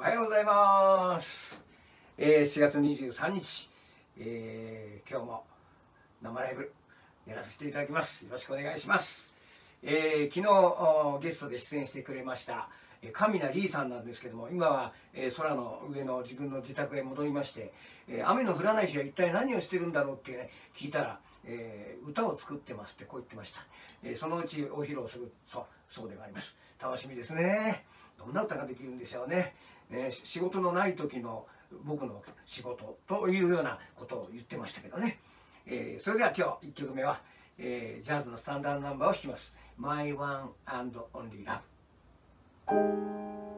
おはようございます、えー、4月23日、えー今日も生ライブやらせていただきます。よろしくお願いします、えー昨日ゲストで出演してくれましたえ神名リーさんなんですけども今は、え空の上の自分の自宅へ戻りまして、え雨の降らない日は一体何をしてるんだろうって、ね、聞いたら、えー歌を作ってますってこう言ってました、えーそのうちお披露するそうそうではあります。楽しみですね。どんな歌ができるんでしょうね、えー仕事のない時の僕の仕事というようなことを言ってましたけどね、えーそれでは今日1曲目は、えージャズのスタンダードナンバーを弾きます「My One and Only Love」「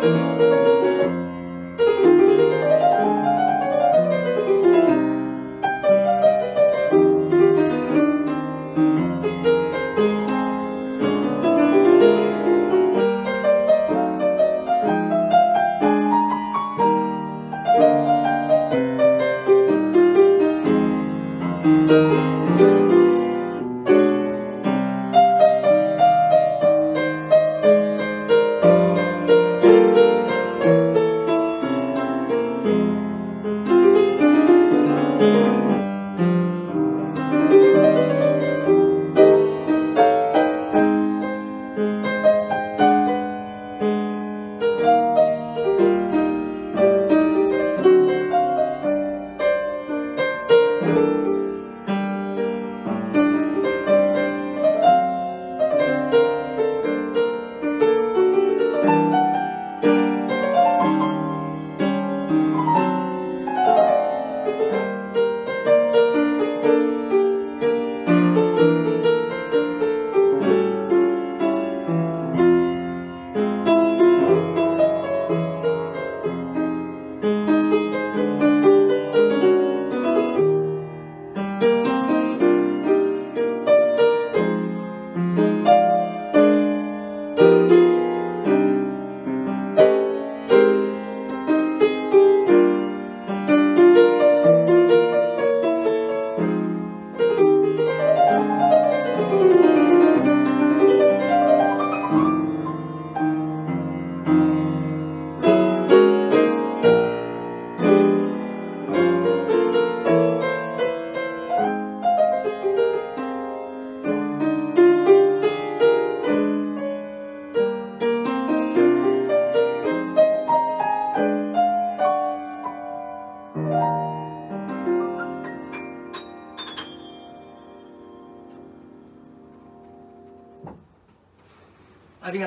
Música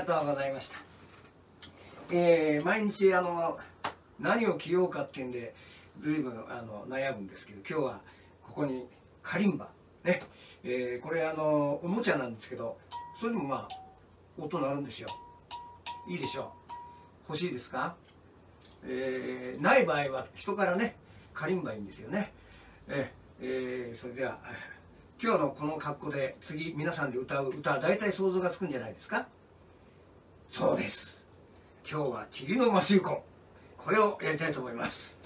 がとうございました、えー、毎日あの何を着ようかっていうんで随分あの悩むんですけど今日はここにカリンバ。ね、えー、これあのおもちゃなんですけどそれでもまあ音鳴るんですよ。いいでしょう。欲しいですか、えー、ない場合は人からね借りんばいいんですよね。ええー、それでは今日のこの格好で次皆さんで歌う歌は大体想像がつくんじゃないですか？そうです。今日は霧の摩周湖これをやりたいと思います。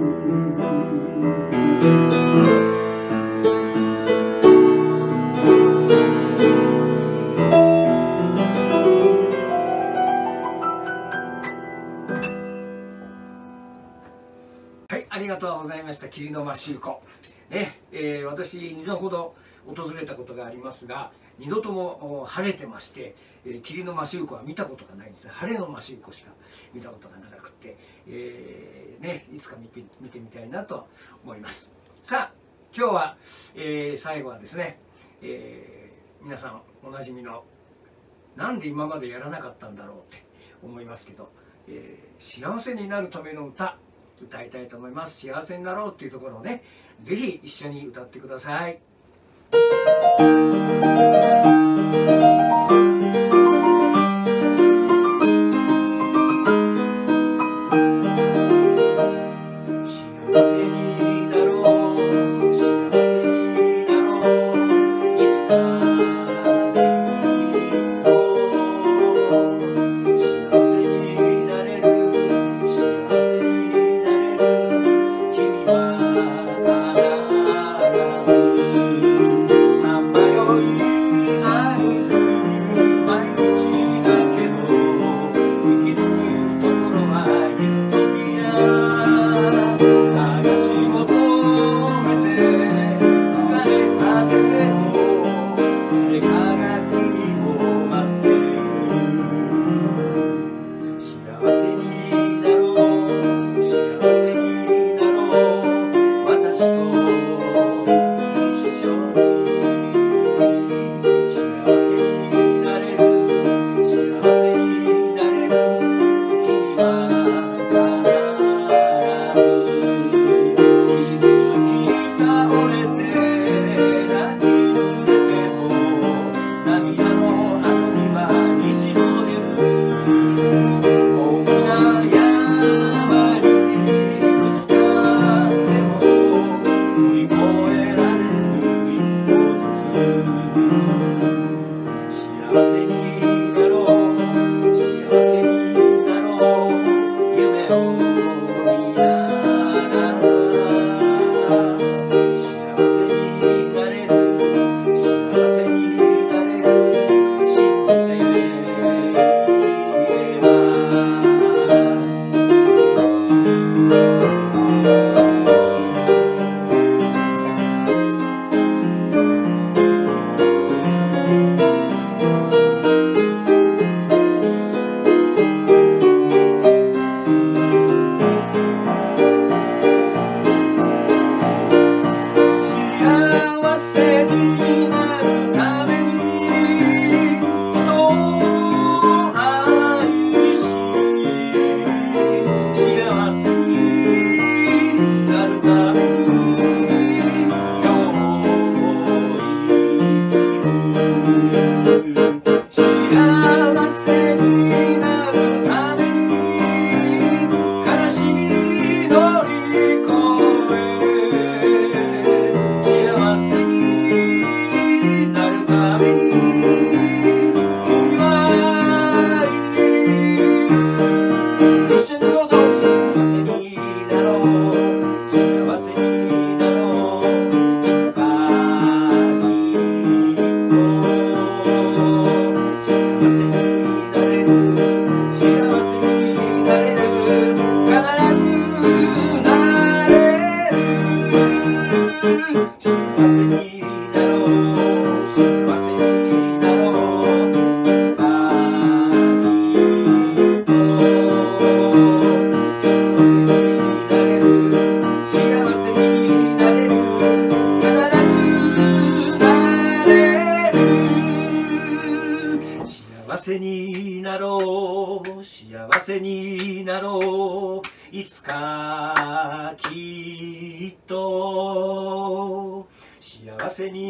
はい、ありがとうございました。霧の間修子。ね、えー、私二度ほど訪れたことがありますが2度とも晴れてまして、霧のマシューコは見たことがないんです晴れのマシューコしか見たことがなくて、えー、ね、いつか見て見てみたいなと思います。さあ今日は、えー、最後はですね、え皆さんおなじみのなんで今までやらなかったんだろうって思いますけど、え幸せになるための歌歌いたいと思います。幸せになろうっていうところをね是非一緒に歌ってください。幸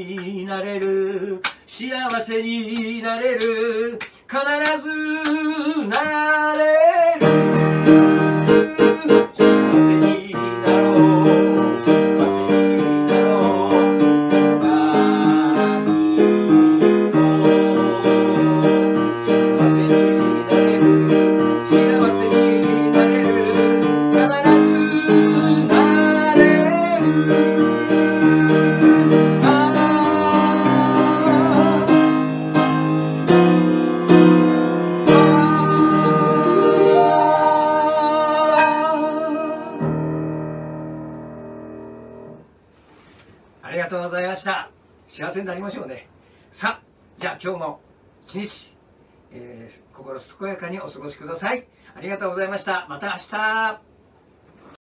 になれる。幸せになれる。必ずなれる。幸せになろう。幸せになろう。いつかきっと幸せになれる。幸せになれる。必ずなれる。今日も一日、えー心健やかにお過ごしください。ありがとうございました。また明日。